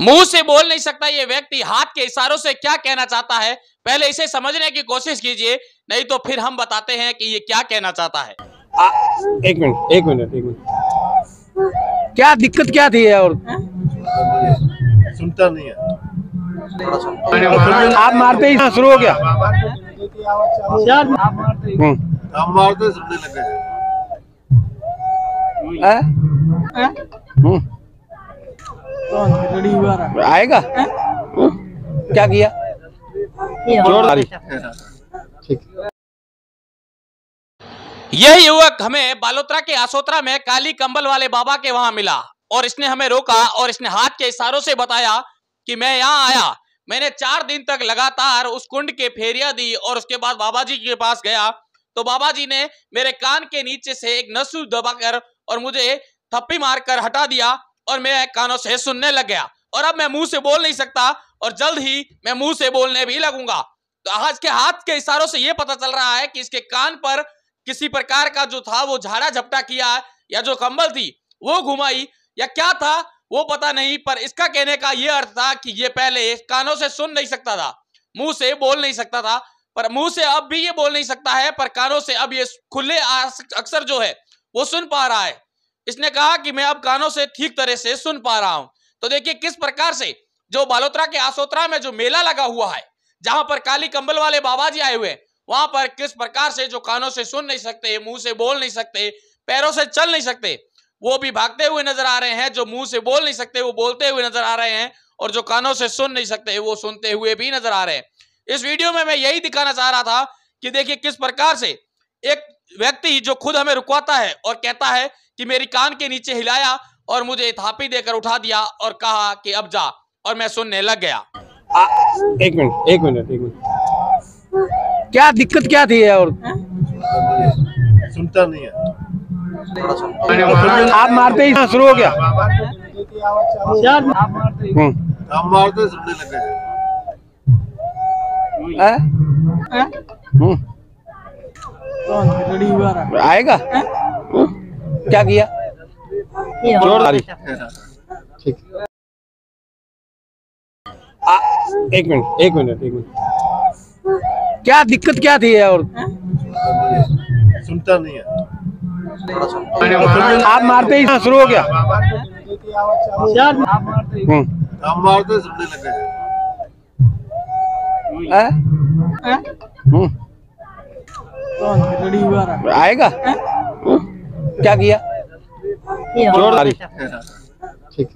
मुँह से बोल नहीं सकता ये व्यक्ति हाथ के इशारों से क्या कहना चाहता है? पहले इसे समझने की कोशिश कीजिए नहीं तो फिर हम बताते हैं कि ये क्या कहना चाहता है। आ, एक मिनट एक मिनट एक मिनट। क्या दिक्कत क्या थी और? सुनता नहीं है। आप मारते ही शुरू हो गया। हम्म, हम मारते सुनने लगे हम्म, आएगा? क्या किया? जोरदारी ठीक। यह युवक हमें बालोतरा के आसोतरा में काली कंबल वाले बाबा के वहाँ मिला और इसने हमें रोका और इसने हाथ के इशारों से बताया कि मैं यहाँ आया। मैंने चार दिन तक लगातार उस कुंड के फेरिया दी और उसके बाद बाबा जी के पास गया। तो बाबा जी ने मेरे कान के नीचे से एक नसू दबाकर और मुझे थप्पी मारकर हटा दिया और मैं कानों से सुनने लग गया। और अब मैं मुँह से बोल नहीं सकता और जल्द ही मैं मुँह से बोलने भी लगूँगा। तो आज के हाथ के इशारों से यह पता चल रहा है कि इसके कान पर किसी प्रकार का जो था, वो झाड़ा झपटा किया या जो कंबल थी, वो घुमाई या क्या था, वो पता नहीं। पर इसका कहने का यह अर्थ था कि ये पहले कानों से सुन नहीं सकता था, मुँह से बोल नहीं सकता था। पर मुँह से अब भी ये बोल नहीं सकता है, पर कानों से अब ये खुले अक्सर जो है, वो सुन पा रहा है। इसने कहा कि मैं अब कानों से ठीक तरह से सुन पा रहा हूँ। तो देखिए किस प्रकार से जो बालोतरा के आसोतरा में जो मेला लगा हुआ है जहाँ पर काली कंबल वाले बाबा जी आए हुए हैं, वहाँ पर किस प्रकार से जो कानों से सुन नहीं सकते मुँह से बोल नहीं सकते पैरों से चल नहीं सकते वो भी भागते हुए नज़र आ रहे हैं जो मुँह से बोल नहीं सकते वो बोलते हुए नज़र आ रहे हैं और जो कानों से सुन नहीं सकते वो सुनते हुए भी नज़र आ रहे हैं। इस वीडियो में मैं यही दिखाना चाह रहा था कि देखिए किस प्रकार से एक व्यक्ति जो खुद हमें रुकवाता है और कहता है कि मेरी कान के नीचे हिलाया और मुझे थापी देकर उठा दिया और कहा कि अब जा। और मैं सुनने लग गया। आ, एक मिनट एक मिनट एक मिनट। क्या दिक्कत क्या थी और सुनता नहीं है। आप मारते ही शुरू हो गया। हम्म, हम मारते सुनने लगे हैं? हम्म, आएगा? क्या किया? ठीक। एक मिनट एक मिनट एक मिनट। क्या दिक्कत क्या थी और सुनता नहीं है। आप मारते ही शुरू हो गया। हम्म, मारते सुनने लगे। हम्म, आएगा? हम्म, क्या किया? ठीक